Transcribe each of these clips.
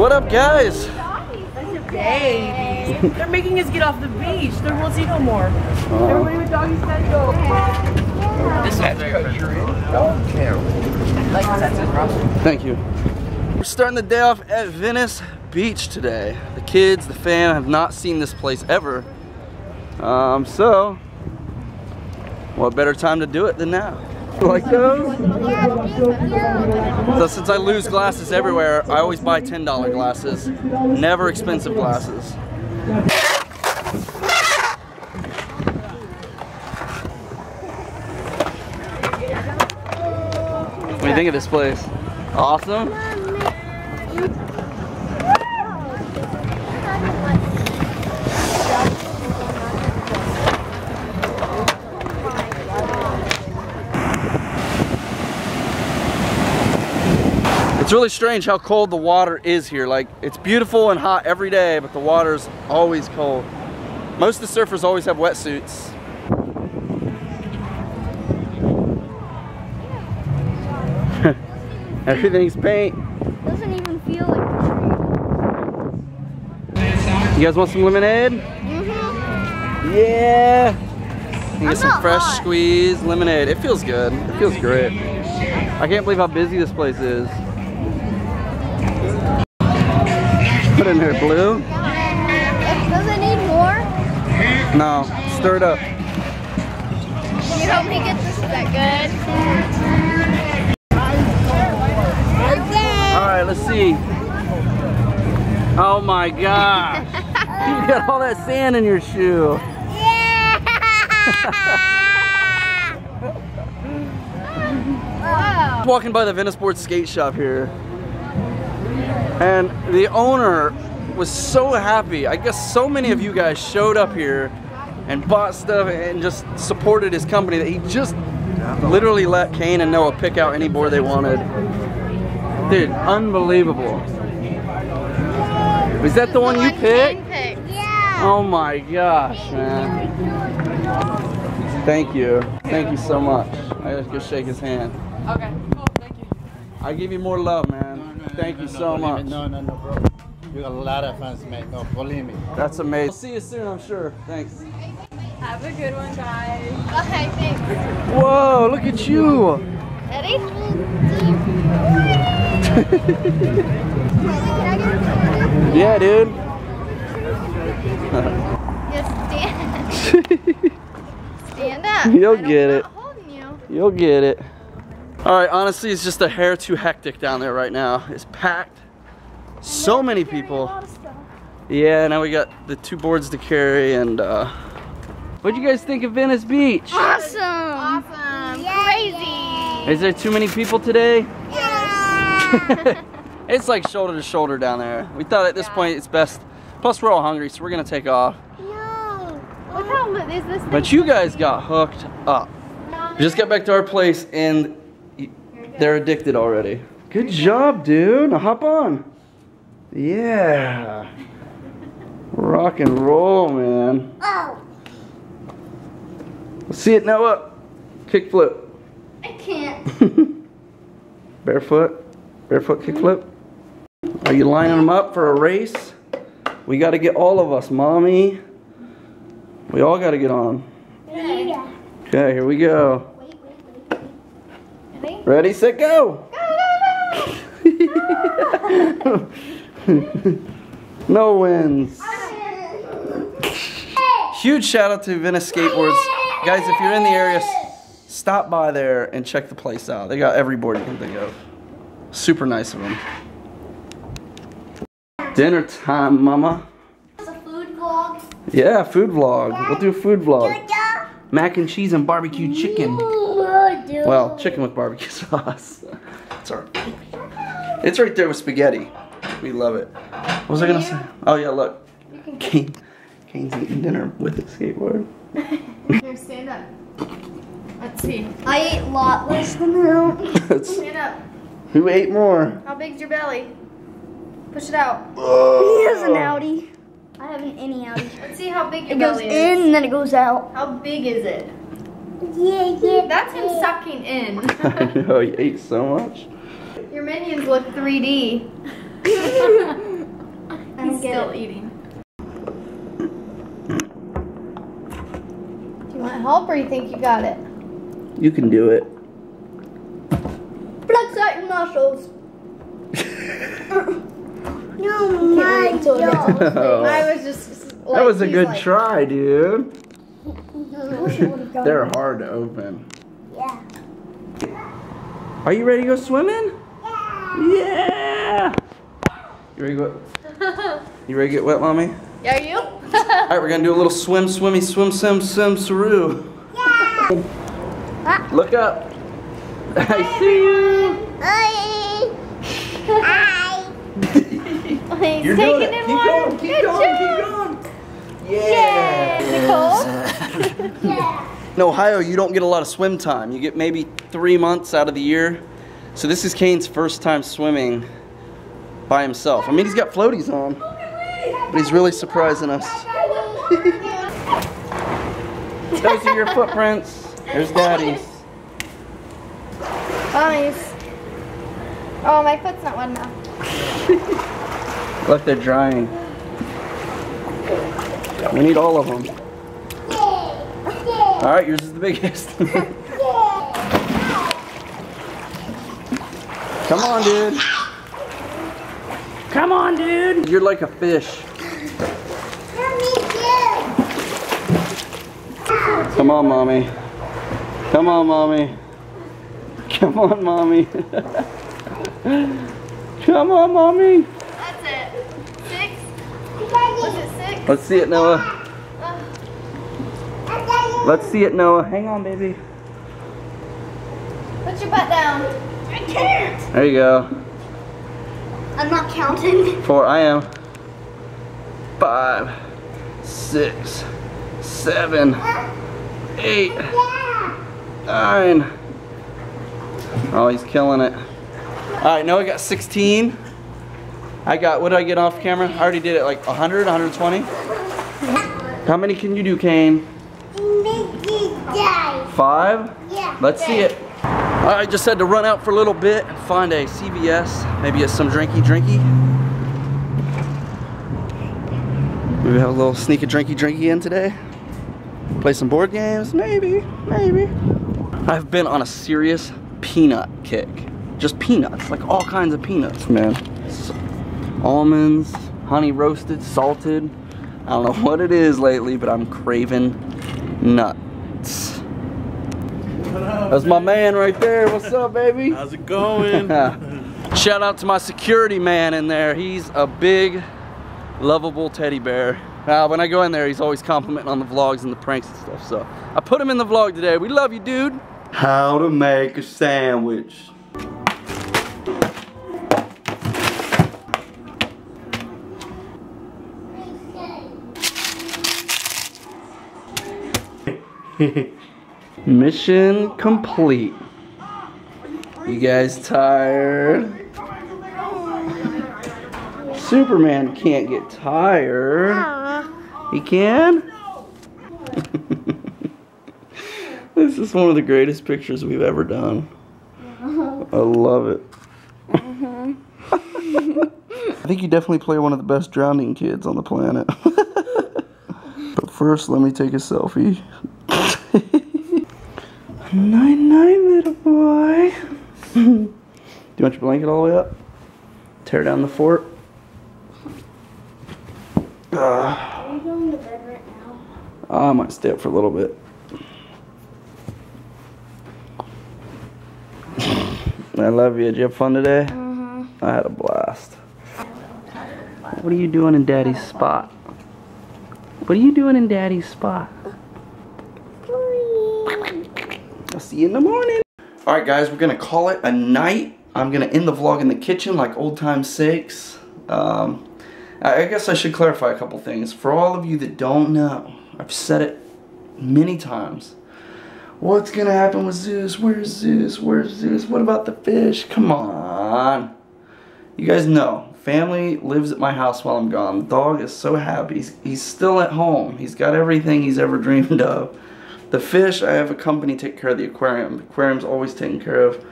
What up, guys? Babies. They're making us get off the beach. There we'll see no more. Everybody with doggy style go. This one's very oh. like Thank you. We're starting the day off at Venice Beach today. The kids, the fam have not seen this place ever. Um, so, what better time to do it than now? Like those? So since I lose glasses everywhere, I always buy $10 glasses. Never expensive glasses. What do you think of this place? Awesome? It's really strange how cold the water is here. Like, it's beautiful and hot every day, but the water's always cold. Most of the surfers always have wetsuits. Everything's paint. Doesn't even feel like You guys want some lemonade? mm-hmm. Yeah. You get some fresh hot. squeezed lemonade. It feels good. It feels great. I can't believe how busy this place is. In there, blue. Does it need more? No, stir it up. Can you help me get this? Is that good? All right, let's see. Oh my God. you got all that sand in your shoe. wow. Walking by the Venice Board skate shop here. And the owner was so happy. I guess so many of you guys showed up here and bought stuff and just supported his company that he just literally let Kane and Noah pick out any board they wanted. Dude, unbelievable. Was that the one you picked? Yeah. Oh my gosh, man. Thank you. Thank you so much. I gotta go shake his hand. Okay. Cool. Thank you. I give you more love, man. Thank you so much. No, no, no, bro. You got a lot of fans, man. No, believe me. That's amazing. I'll see you soon, I'm sure. Thanks. Have a good one, guys. Okay, thanks. Whoa, look at you. Ready? Can I get a Yeah, dude. Just stand. stand up. You'll get it. you. You'll get it. All right, honestly, it's just a hair too hectic down there right now. It's packed. So many people. Yeah, now we got the two boards to carry and uh What'd you guys think of Venice Beach? Awesome. Awesome. Crazy. Is there too many people today? Yeah. It's like shoulder to shoulder down there. We thought at this point it's best. Plus we're all hungry, so we're gonna take off. no. Look how lit is this But you guys got hooked up. We just got back to our place and y- they're addicted already. Good job, dude. Now hop on. Yeah. Rock and roll, man. Oh, Let's see it, Noah. Kick flip. I can't. Barefoot. Barefoot kick mm-hmm. flip. Are you lining them up for a race? We got to get all of us, mommy. We all got to get on. Yeah. Okay, here we go. Ready? Set, go. Go, Noah wins. Huge shout out to Venice Skateboards. Guys, if you're in the area, stop by there and check the place out. They got every board you can think of. Super nice of them. Dinner time, mama. Food. Yeah, food vlog. We'll do a food vlog. Mac and cheese and barbecue chicken. Well, chicken with barbecue sauce. It's our It's right there with spaghetti. We love it. What was I gonna say? Oh yeah, look. Kane, Kane's eating dinner with his skateboard. Here, stand up. Let's see. I ate a lot less than him. Stand up. Who ate more? How big's your belly? Push it out. Uh, he has an uh. outie. I have an any outie. Let's see how big your It goes in and then it goes out. How big is it? Yeah, yeah. That's him sucking in. I know, he ate so much. Your minions look 3D. get still it. eating. Do you want help or you think you got it? You can do it. Flex out your muscles. No, my Until it gets on his face. Oh. I was just like, that was a good like, try, dude. I wish it would've gone. They're hard to open. Yeah. Are you ready to go swimming? Yeah. Yeah. You ready to go? You ready to get wet, mommy? Are you? All right, we're gonna do a little swim, swimmy, swim, swim, swim, swiroo. Look up. I see you. Hi. Hi. You're taking doing it. Keep going. Keep Good going. job. Keep going. Yeah. Nicole? In Ohio, you don't get a lot of swim time. You get maybe three months out of the year. So this is Kane's first time swimming by himself. I mean, he's got floaties on, but he's really surprising us. Those are your footprints. There's Daddy's. Nice. Oh, my foot's not wet enough. Look, they're drying. We need all of them. All right, yours is the biggest. Come on, dude. Come on, dude. You're like a fish. Come on, mommy. Come on, mommy. Come on, mommy. Come on, mommy. That's it. Six? Was it six? Let's see it, Noah. Let's see it, Noah. Hang on, baby. Put your butt down. I can't. There you go. I'm not counting. Four. I am. Five, six, seven, eight, nine. Oh, he's killing it. All right, Noah got 16. I got, what did I get off camera? I already did it like 100, 120. How many can you do, Kane? Five? Yeah. Let's see it. I just had to run out for a little bit and find a CVS, maybe get some drinky drinky. Maybe have a little sneaky drinky drinky in today. Play some board games, maybe, maybe. I've been on a serious peanut kick. Just peanuts, like all kinds of peanuts, man. Almonds, honey roasted, salted. I don't know what it is lately, but I'm craving nuts. That's my man right there. What's up, baby? How's it going? Shout out to my security man in there. He's a big, lovable teddy bear. Uh, when I go in there, he's always complimenting on the vlogs and the pranks and stuff. So I put him in the vlog today. We love you, dude. How to make a sandwich. Mission complete. You guys tired? Superman can't get tired. He can? this is one of the greatest pictures we've ever done. I love it. Mm-hmm. I think you definitely play one of the best drowning kids on the planet. but first, let me take a selfie. Night night, little boy. Do you want your blanket all the way up? Tear down the fort. Ugh. Going to bed right now? I might stay up for a little bit. I love you. Did you have fun today? Mm-hmm. I had a blast. What are you doing in Daddy's spot? What are you doing in Daddy's spot? I'll see you in the morning. All right, guys, we're gonna call it a night. I'm gonna end the vlog in the kitchen like old time sakes. Um, I guess I should clarify a couple things. For all of you that don't know, I've said it many times. What's gonna happen with Zeus? Where's Zeus? Where's Zeus? What about the fish? Come on. You guys know, family lives at my house while I'm gone. The dog is so happy. He's, he's still at home. He's got everything he's ever dreamed of. The fish, I have a company take care of the aquarium. The aquarium's always taken care of.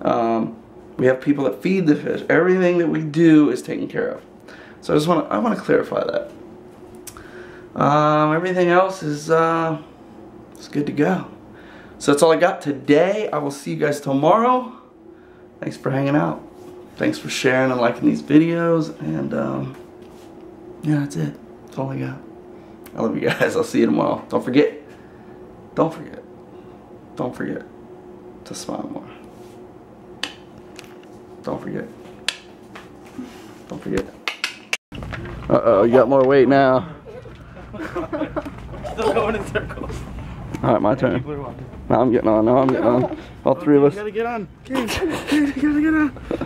Um, we have people that feed the fish. Everything that we do is taken care of. So I just want to I want to clarify that. Um, everything else is uh, it's good to go. So that's all I got today. I will see you guys tomorrow. Thanks for hanging out. Thanks for sharing and liking these videos. And um, yeah, that's it. That's all I got. I love you guys. I'll see you tomorrow. Don't forget. Don't forget. Don't forget to smile more. Don't forget. Don't forget. Uh-oh, you got more weight now. Still going in circles. All right, my turn. Now I'm getting on. Now I'm getting on. All three of us. Gotta get on. Kate, Kate, you gotta get on.